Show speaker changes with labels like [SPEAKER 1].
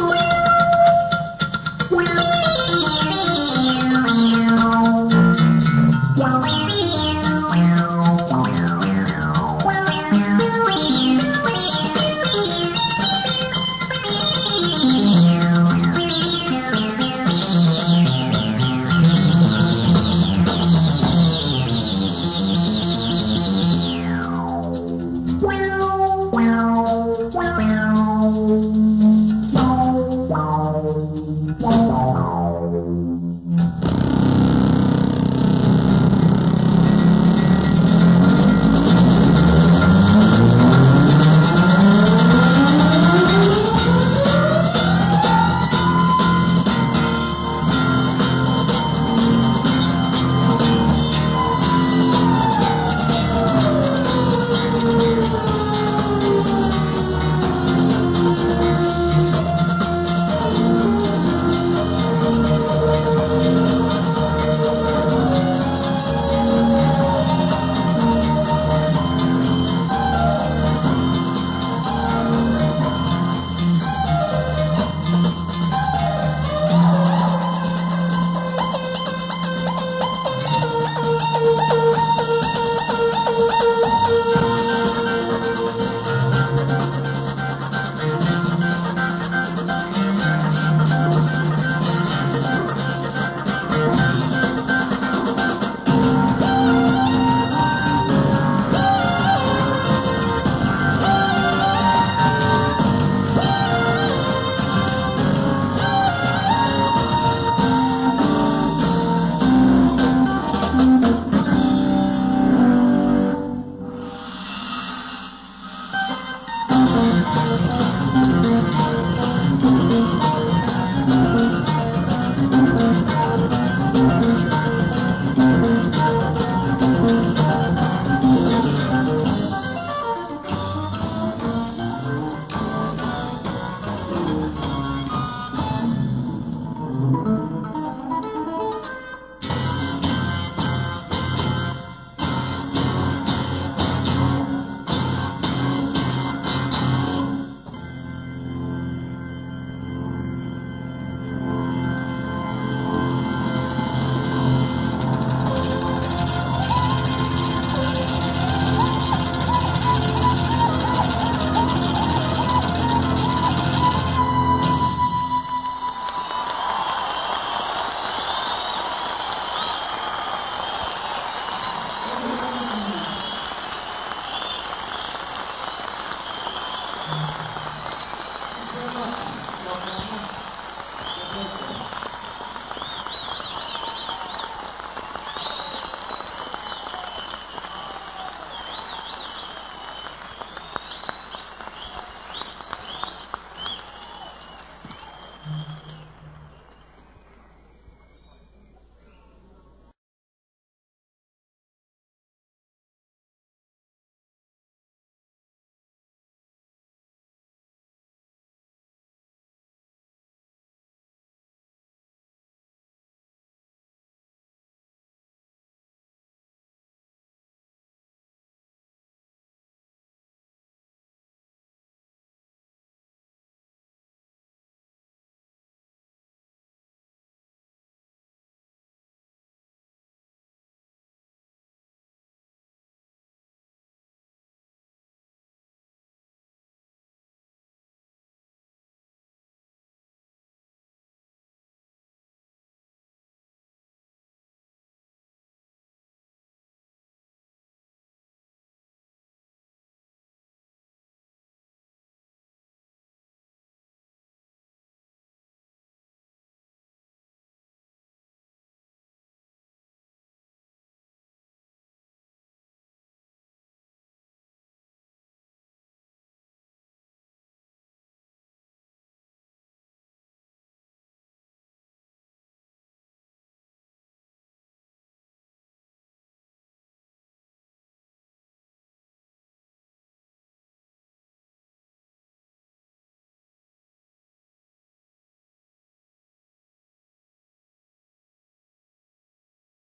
[SPEAKER 1] Woo!
[SPEAKER 2] Thank you.